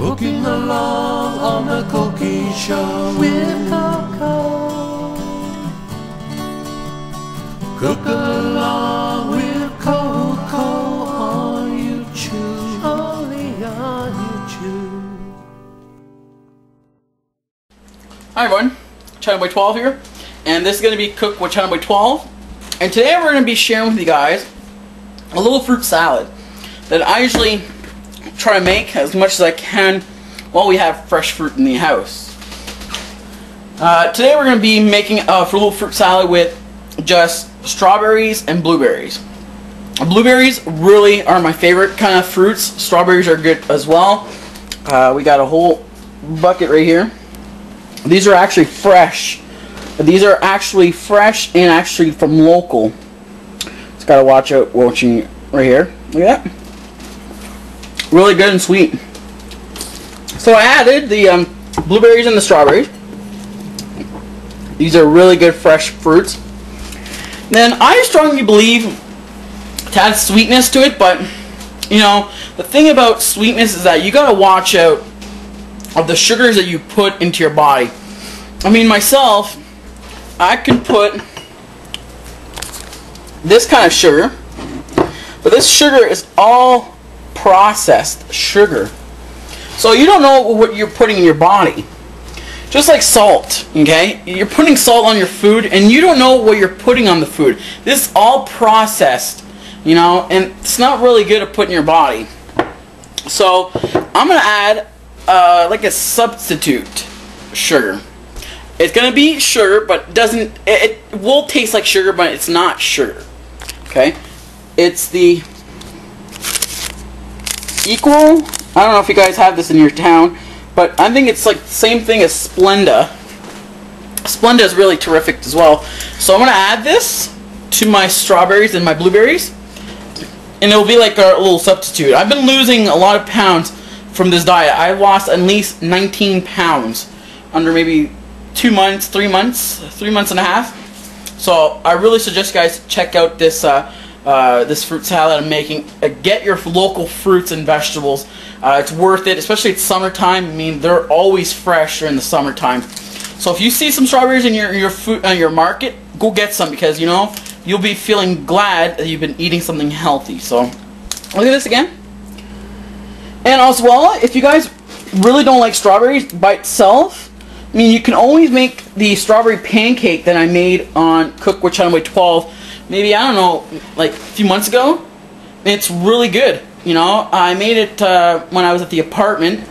Cooking along on the cookie show with Coco. Cook along with Coco on YouTube. Only on YouTube. Hi everyone, Chatham Boy 12 here, and this is going to be Cook with Chatham Boy 12. And today we're going to be sharing with you guys a little fruit salad that I usually try to make as much as I can while we have fresh fruit in the house. Uh, today we're going to be making a little fruit salad with just strawberries and blueberries. Blueberries really are my favorite kind of fruits. Strawberries are good as well. Uh, we got a whole bucket right here. These are actually fresh. These are actually fresh and actually from local. Just gotta watch out watching right here. Look at that. Really good and sweet. So I added the um, blueberries and the strawberries. These are really good fresh fruits. Then I strongly believe to add sweetness to it, but you know, the thing about sweetness is that you gotta watch out of the sugars that you put into your body. I mean, myself, I can put this kind of sugar, but this sugar is all processed sugar. So you don't know what you're putting in your body. Just like salt, okay? You're putting salt on your food and you don't know what you're putting on the food. This is all processed, you know, and it's not really good to put in your body. So I'm going to add uh, like a substitute sugar. It's going to be sugar, but doesn't, it, it will taste like sugar, but it's not sugar. Okay? It's the equal. I don't know if you guys have this in your town, but I think it's like the same thing as Splenda. Splenda is really terrific as well. So I'm going to add this to my strawberries and my blueberries. And it'll be like a little substitute. I've been losing a lot of pounds from this diet. I lost at least 19 pounds under maybe two months, three months, three months and a half. So I really suggest you guys check out this uh, uh, this fruit salad I'm making. Uh, get your local fruits and vegetables. Uh, it's worth it, especially it's summertime. I mean, they're always fresh during the summertime. So if you see some strawberries in your your food uh, your market, go get some because you know you'll be feeling glad that you've been eating something healthy. So look at this again. And as well, if you guys really don't like strawberries by itself, I mean, you can always make the strawberry pancake that I made on Cook with Chatham Boy 12 maybe I don't know, like a few months ago. It's really good. You know, I made it uh, when I was at the apartment.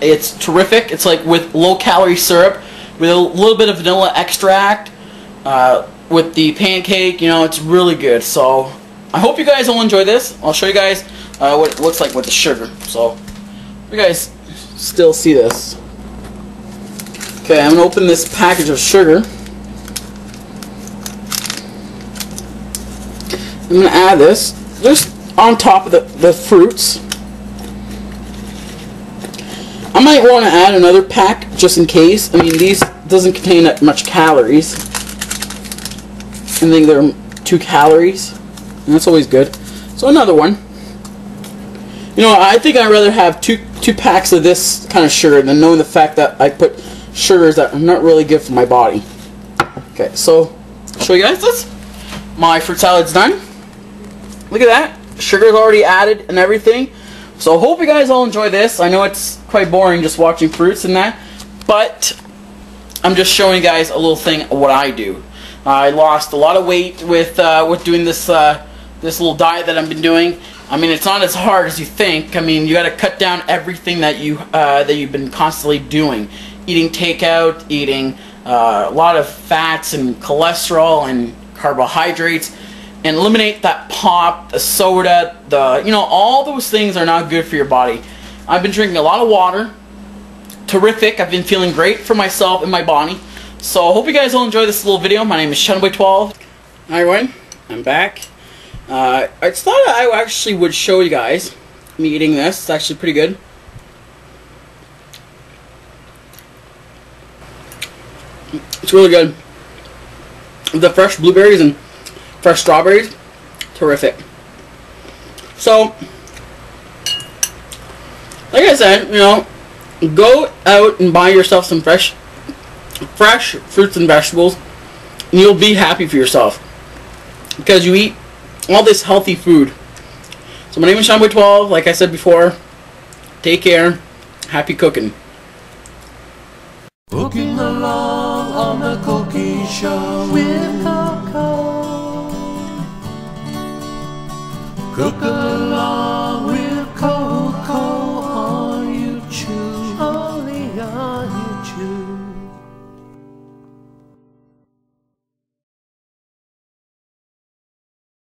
It's terrific. It's like with low calorie syrup, with a little bit of vanilla extract, uh, with the pancake. You know, it's really good. So I hope you guys will enjoy this. I'll show you guys uh, what it looks like with the sugar. So you guys still see this. Okay, I'm gonna open this package of sugar. I'm going to add this just on top of the, the fruits. I might want to add another pack just in case. I mean, these doesn't contain that much calories. I think they're two calories. And that's always good. So another one. You know, I think I'd rather have two two packs of this kind of sugar than knowing the fact that I put sugars that are not really good for my body. Okay, so show you guys this. My fruit salad's done. Look at that. Sugar's already added and everything. So hope you guys all enjoy this. I know it's quite boring just watching fruits and that. But I'm just showing you guys a little thing what I do. I lost a lot of weight with uh, with doing this uh, this little diet that I've been doing. I mean, it's not as hard as you think. I mean, you got to cut down everything that you uh, that you've been constantly doing, eating takeout, eating uh, a lot of fats and cholesterol and carbohydrates and eliminate that pop, the soda, the, you know, all those things are not good for your body. I've been drinking a lot of water. Terrific. I've been feeling great for myself and my body. So I hope you guys will enjoy this little video. My name is Chathamboy12. Hi everyone. I'm back. Uh, I thought I actually would show you guys me eating this. It's actually pretty good. It's really good. The fresh blueberries and fresh strawberries, terrific. So, like I said, you know, go out and buy yourself some fresh, fresh fruits and vegetables, and you'll be happy for yourself because you eat all this healthy food. So my name is Chatham Boy 12. Like I said before, take care. Happy cooking. Cooking along on the show with Look up.